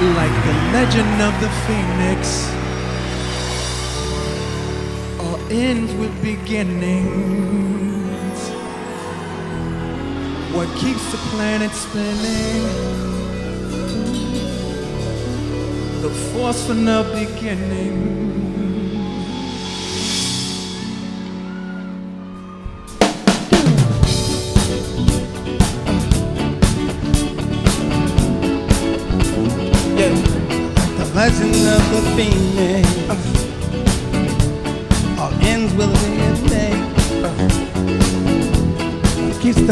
like the legend of the phoenix. All ends with beginnings. What keeps the planet spinning? The force from the beginning.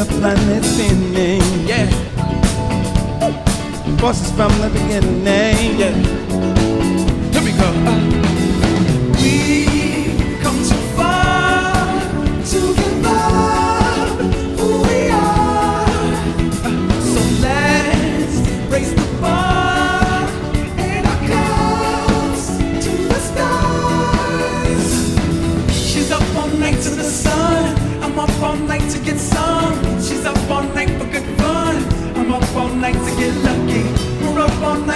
Planet spinning. Yeah. Forces from the beginning.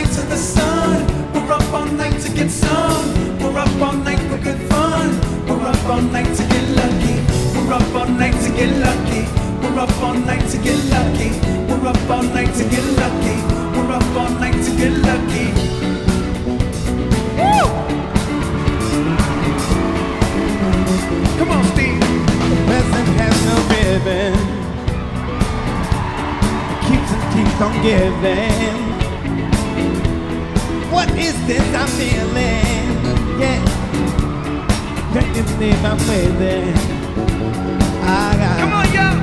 Night to the sun. We're up all night to get some. We're up all night for good fun. We're up all night to get lucky. We're up all night to get lucky. We're up all night to get lucky. We're up all night to get lucky. We're up all night to get lucky. Woo! Come on, Steve. The present has no ribbon. Keeps and keeps on giving. Is this I'm feeling? Yeah. Can't you believe I'm waiting? I got Come on, y'all.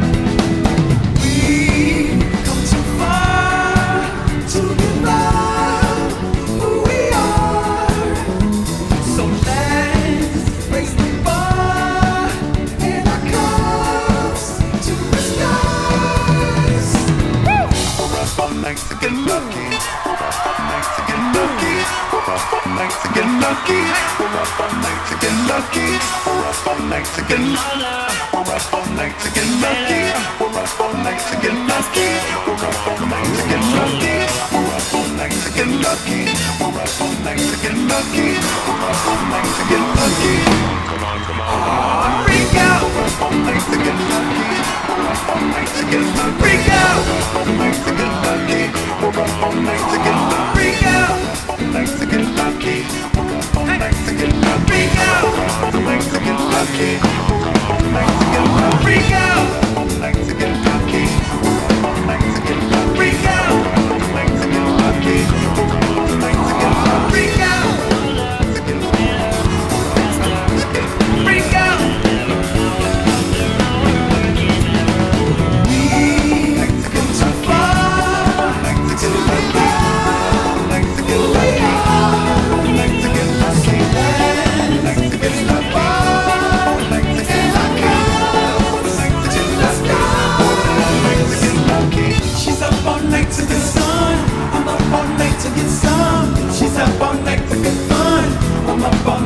We come too far to give up who we are. So let's raise the bar and our cups to the skies. We're up all night to night to get lucky. We're up all night to get lucky. We're up all night to get lucky. We're up all night to get lucky. We're up all night to get lucky. We're up all night to get lucky. We're up all night to get lucky. We're up all night to get lucky. We're up all night to get lucky. Get lucky. Come on, come on. Freak out, We're up all night to get lucky. We're up all night to get lucky. freak out, We're up all night to get lucky. We're up all night to get lucky. freak out. Freak out.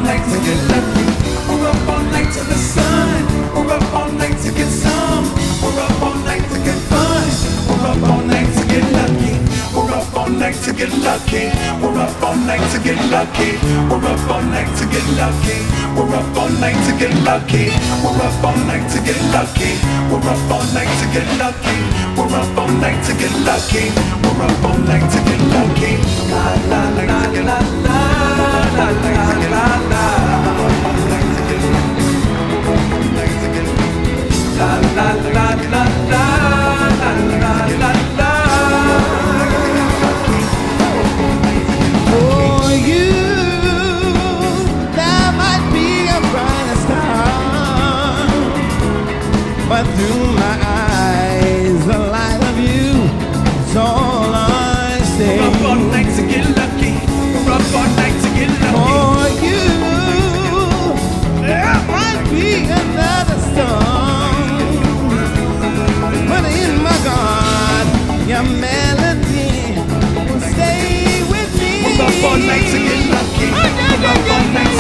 We're up all night to the sun. We're up all night to get some. We're up all night to get fun. We're up all night to get lucky. We're up all night to get lucky. We're up all night to get lucky. We're up all night to get lucky. We're up all night to get lucky. We're up all night to get lucky. We're up all night to get lucky. We're up all night to get lucky. We're la la la. La la la la la la on lucky. monkey. Oh, no, no, lucky.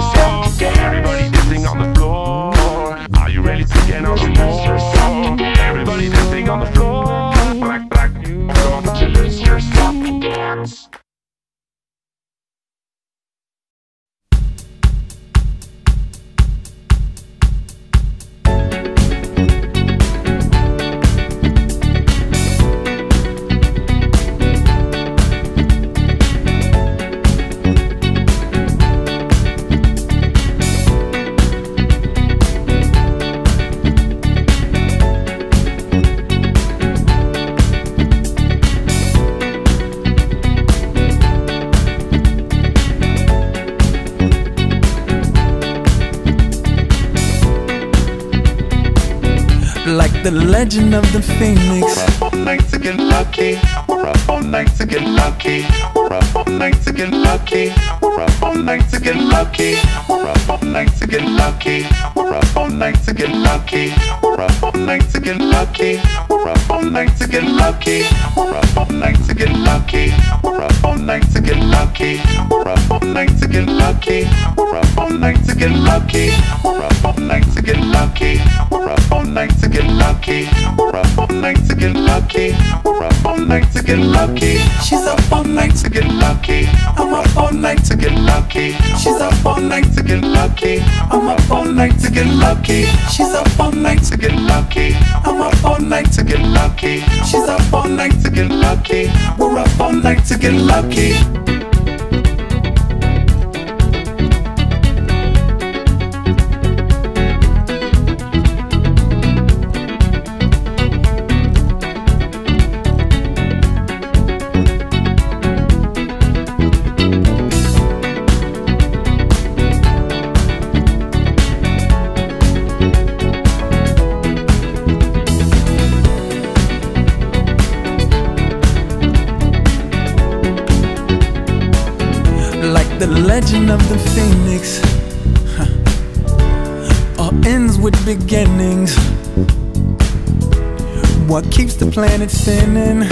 soft. Legend of the phoenix. We're up all night to get lucky. We're up all night to get lucky. We're up all night to get lucky. We're up all night to get lucky. We're up all night to get lucky. We're up all night to get lucky. We're up all night to get lucky. We're up all night to get lucky. We're up all night to get lucky. We're up night to get lucky. We're up all night to get lucky. We're up all night to get lucky. We're up all night to get lucky. We're up all night to get lucky. We're up all night to get lucky. We're up all night to get lucky. She's up all night To get lucky. I'm up all night To get lucky. She's up all night To get lucky. I'm up all night To get lucky. She's up all night To get lucky. I'm up all night To get lucky. She's up all night To get lucky. We're up all night to get lucky aqui. Legend of the phoenix. Huh. All ends with beginnings. What keeps the planet spinning?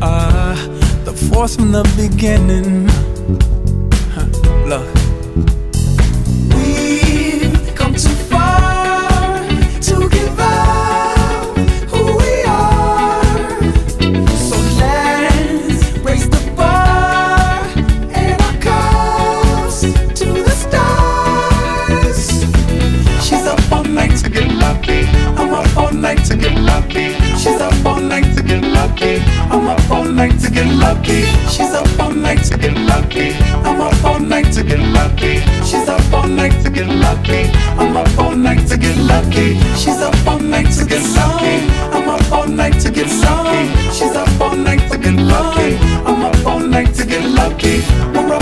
Ah, the force from the beginning. Huh. Look. Lucky. I'm up all night To get lucky. She's up all night To get lucky. I'm up all night To get lucky. She's up all night To get lucky. I'm up all night To get lucky. She's up all night to get some. I'm up all night to get some. She's up all night to get lucky. I'm up all night to get lucky. We're up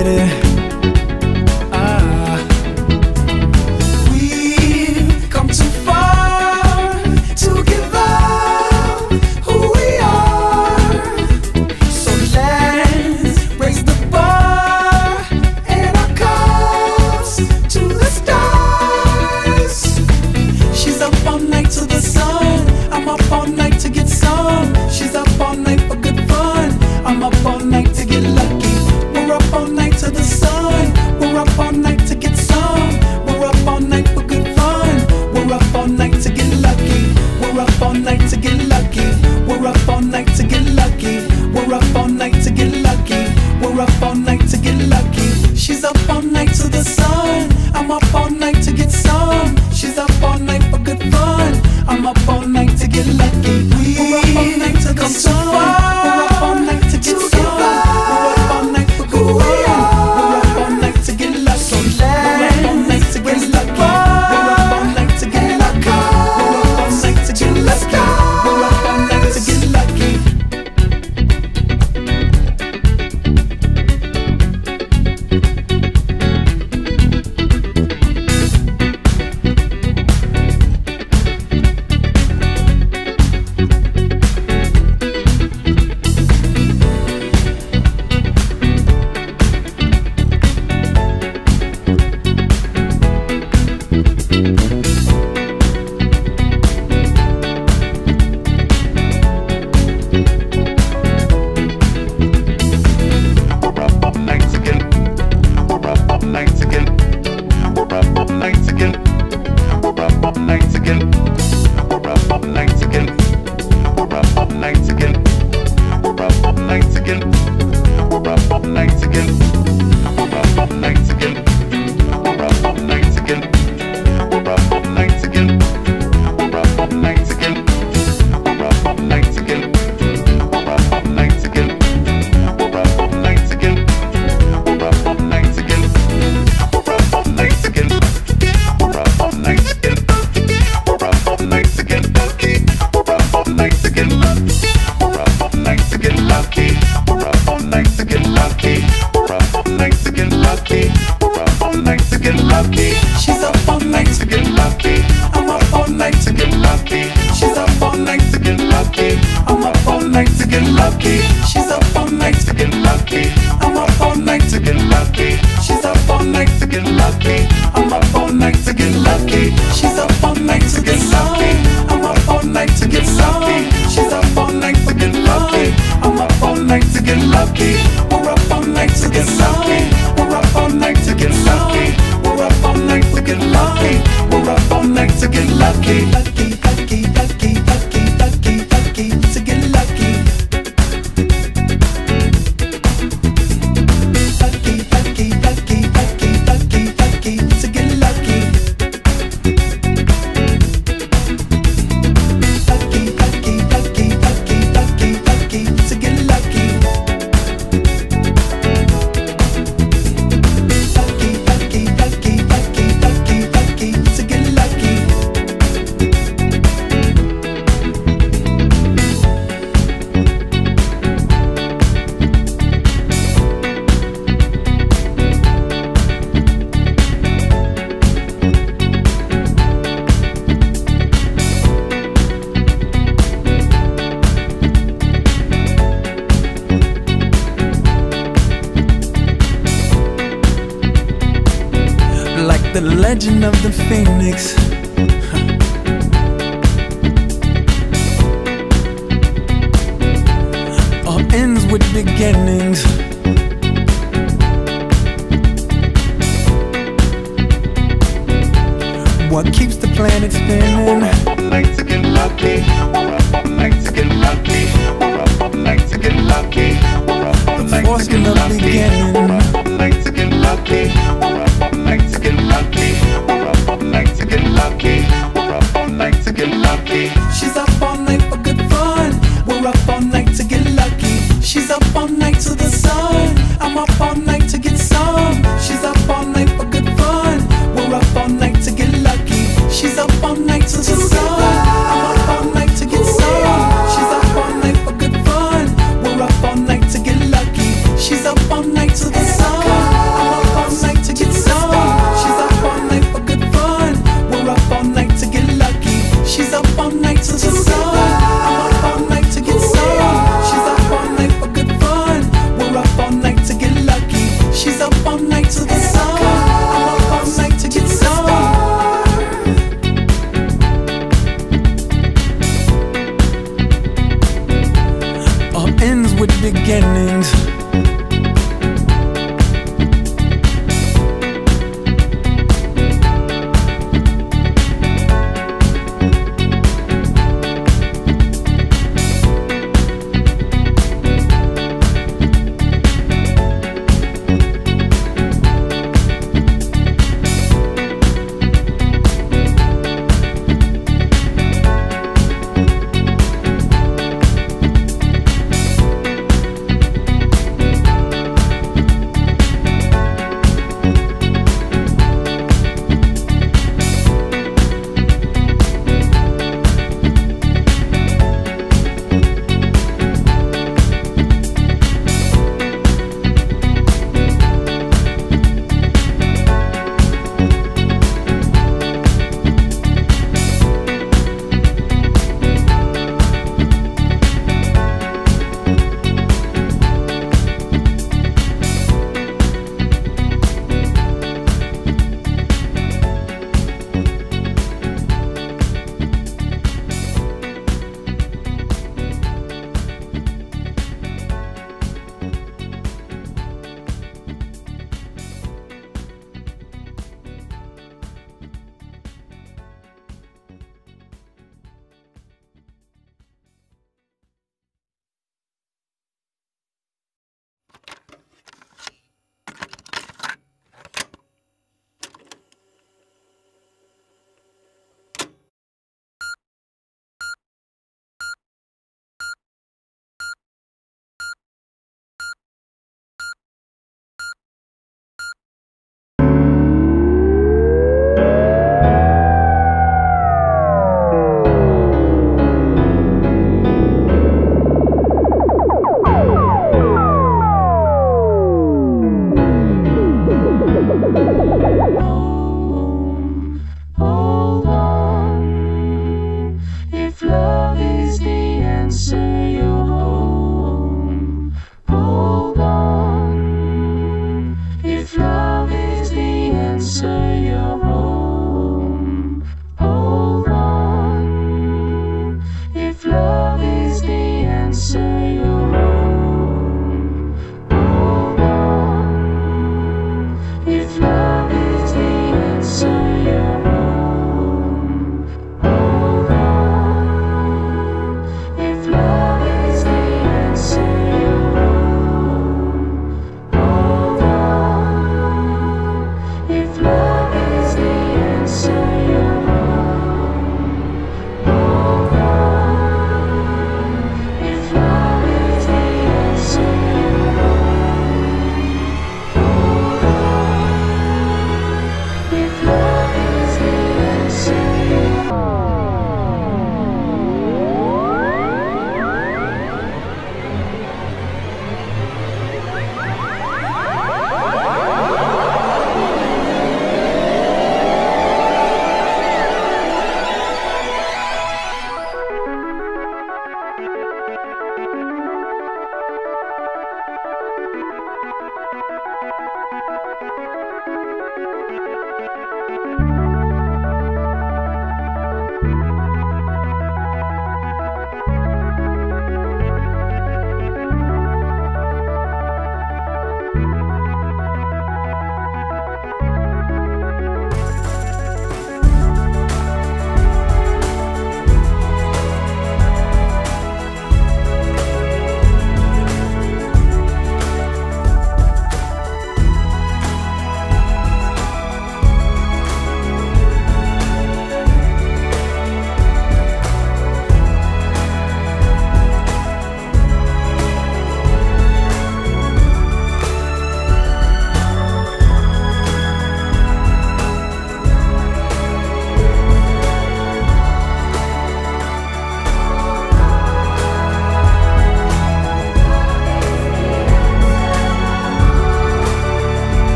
up on the